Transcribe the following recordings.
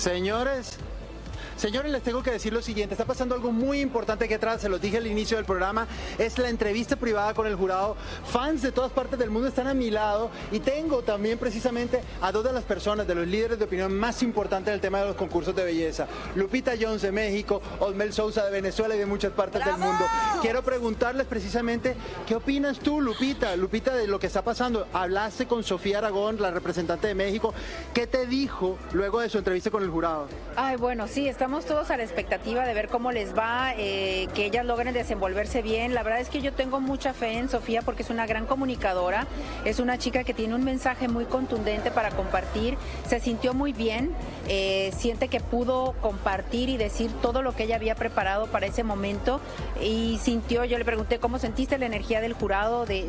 Señores, Señores, les tengo que decir lo siguiente. Está pasando algo muy importante aquí atrás, se los dije al inicio del programa. Es la entrevista privada con el jurado. Fans de todas partes del mundo están a mi lado y tengo también precisamente a dos de las personas, de los líderes de opinión más importantes del tema de los concursos de belleza. Lupita Jones de México, Osmel Sousa de Venezuela y de muchas partes del mundo. Quiero preguntarles precisamente, ¿qué opinas tú, Lupita? Lupita, de lo que está pasando. Hablaste con Sofía Aragón, la representante de México. ¿Qué te dijo luego de su entrevista con el jurado? Ay, bueno, sí, estamos estamos todos a la expectativa de ver cómo les va, eh, que ellas logren desenvolverse bien. La verdad es que yo tengo mucha fe en Sofía porque es una gran comunicadora, es una chica que tiene un mensaje muy contundente para compartir, se sintió muy bien, eh, siente que pudo compartir y decir todo lo que ella había preparado para ese momento y sintió, yo le pregunté, ¿cómo sentiste la energía del jurado? De,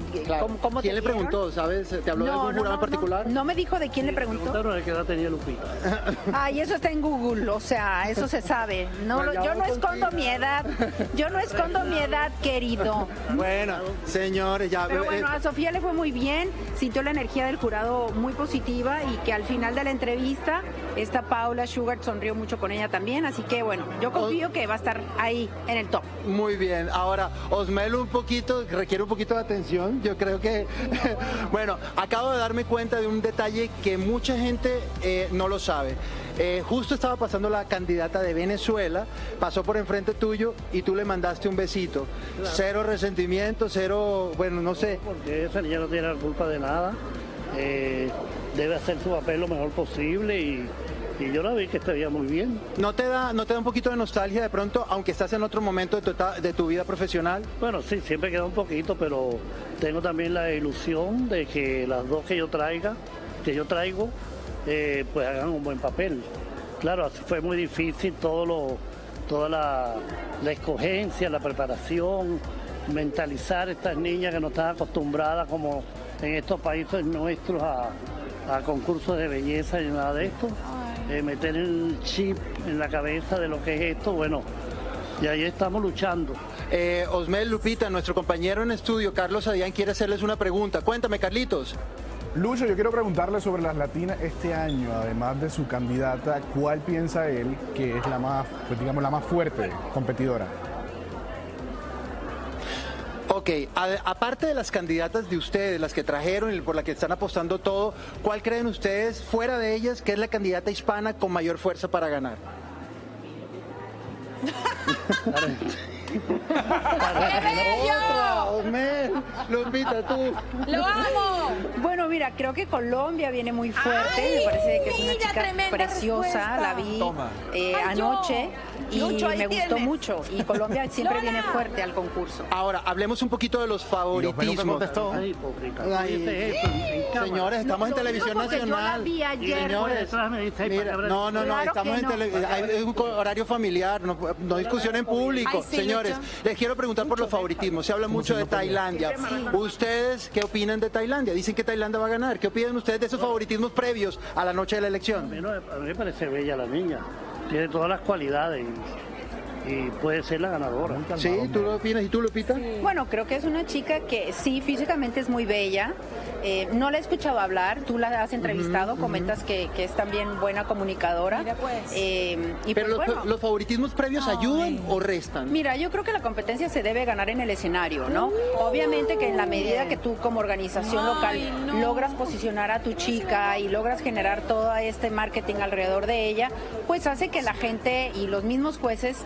¿cómo, ¿Quién le preguntó, sabes? ¿Te habló de algún jurado en particular? No, me dijo de quién le preguntó. de qué edad tenía Lupita. Ay, eso está en Google, o sea, eso se sabe. No, yo no escondo mi edad. Yo no escondo mi edad, querido. Bueno, señores, ya. Pero bueno, a Sofía le fue muy bien. Sintió la energía del jurado muy positiva y que al final de la entrevista, esta Paula Sugar sonrió mucho con ella también. Así que bueno, yo confío que va a estar ahí en el top. Muy bien. Ahora, Osmelo un poquito, requiere un poquito de atención. Yo creo que. bueno, acabo de darme cuenta de un detalle que mucha gente eh, no lo sabe. Eh, justo estaba pasando la candidata de Venezuela, pasó por enfrente tuyo y tú le mandaste un besito. Cero resentimiento, cero, bueno, no sé. Porque esa niña no tiene la culpa de nada. Eh, debe hacer su papel lo mejor posible y, yo la vi que estaría muy bien. ¿No te, da, ¿No te da un poquito de nostalgia de pronto, aunque estás en otro momento de tu, de tu vida profesional? Bueno, sí, siempre queda un poquito, pero tengo también la ilusión de que las dos que yo traiga, que yo traigo, eh, pues hagan un buen papel. Claro, fue muy difícil todo lo, toda la, escogencia, la preparación, mentalizar a estas niñas que no están acostumbradas como en estos países nuestros a, concursos de belleza y nada de esto. Eh, meter el chip en la cabeza de lo que es esto, bueno, y ahí estamos luchando. Eh, Osmel Lupita, nuestro compañero en estudio, Carlos Adrián, quiere hacerles una pregunta. Cuéntame, Carlitos. Lucho, yo quiero preguntarle sobre las latinas este año, además de su candidata, ¿cuál piensa él que es la más, pues digamos, la más fuerte competidora? Ok, aparte de las candidatas de ustedes, las que trajeron y por las que están apostando todo, ¿cuál creen ustedes, fuera de ellas, que es la candidata hispana con mayor fuerza para ganar? ¡Otra! Lupita, tú. ¡Lo amo! Bueno, mira, creo que Colombia viene muy fuerte. me parece que es una chica preciosa. La vi eh, anoche y me gustó mucho. Y Colombia siempre viene fuerte al concurso. Ahora, hablemos un poquito de los favoritismos. señores, estamos en televisión nacional. Señores, no, no, no, estamos en televisión. Hay un horario familiar, no, no discusión en público. Señores, les quiero preguntar por los favoritismos. Se habla mucho de Tailandia. ¿Ustedes qué opinan de Tailandia? Dicen que Tailandia va a ganar. ¿Qué opinan ustedes de esos favoritismos previos a la noche de la elección? A mí me parece bella la niña. Tiene todas las cualidades y puede ser la ganadora. Sí, ¿tú lo opinas? ¿Y tú, Lupita? Bueno, creo que es una chica que sí, físicamente es muy bella. Eh, no la he escuchado hablar, tú la has entrevistado, comentas que, es también buena comunicadora. Pues. Eh, y Pero pues los, favoritismos previos ayudan o restan? Mira, yo creo que la competencia se debe ganar en el escenario, ¿no? Obviamente que en la medida que tú como organización local logras posicionar a tu chica y logras generar todo este marketing alrededor de ella, pues hace que la gente y los mismos jueces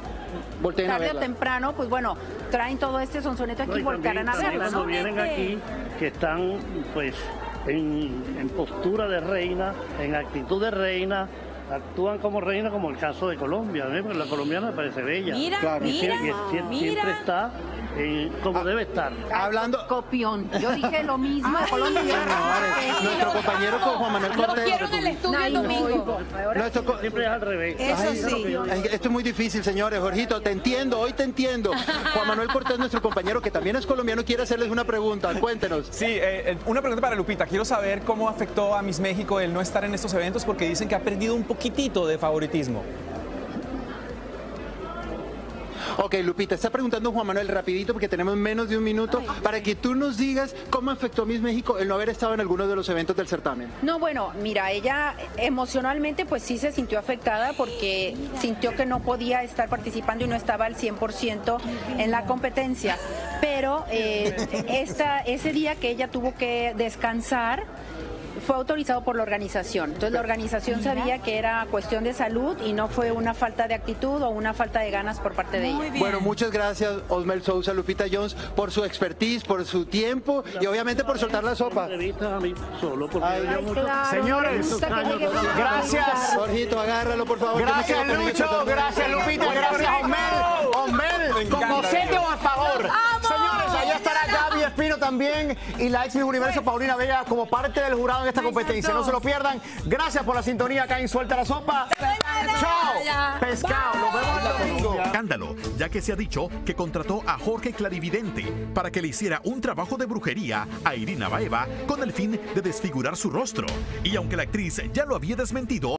tarde o temprano, pues bueno, traen todo este sonsoneto aquí y volcarán a verla. Cuando vienen aquí, que están pues en, en postura de reina, en actitud de reina, actúan como reina como el caso de Colombia, ¿eh? la colombiana me parece bella. Mira, mira, siempre está como debe estar. Hablando. Copión. Yo dije lo mismo de Colombia. nuestro compañero con Juan Manuel Cortés. Lo quiero en el estudio el domingo. Siempre es al revés. Eso sí. Esto es muy difícil, señores. Jorgito, te entiendo, hoy te entiendo. Juan Manuel Cortés, nuestro compañero que también es colombiano, quiere hacerles una pregunta. Cuéntenos. Sí, eh, eh, una pregunta para Lupita. Quiero saber cómo afectó a Miss México el no estar en estos eventos porque dicen que ha perdido un poquitito de favoritismo. Ok, Lupita, está preguntando Juan Manuel rapidito porque tenemos menos de un minuto para que tú nos digas cómo afectó a Miss México el no haber estado en alguno de los eventos del certamen. No, bueno, mira, ella emocionalmente pues sí se sintió afectada porque sintió que no podía estar participando y no estaba al 100% en la competencia. Pero eh, esta, ese día que ella tuvo que descansar, fue autorizado por la organización. Entonces la organización sabía que era cuestión de salud y no fue una falta de actitud o una falta de ganas por parte de ella. Bueno, muchas gracias Osmel Sousa, Lupita Jones, por su expertise, por su tiempo y obviamente por soltar la sopa. Entrevistas a mí solo porque Ay, yo mucho- Claro, Señores, gracias. Jorgito, agárralo por favor. Gracias Lucho, gracias Lupita, gracias Osmel. Osmel, ¿con encanta. José o a favor? También y la ex Miss Universo Paulina Vega como parte del jurado en esta competencia. No se lo pierdan. Gracias por la sintonía acá en Suelta la Sopa. Chao. Pescado, nos vemos el domingo. escándalo, ya que se ha dicho que contrató a Jorge Clarividente para que le hiciera un trabajo de brujería a Irina Baeva con el fin de desfigurar su rostro. Y aunque la actriz ya lo había desmentido,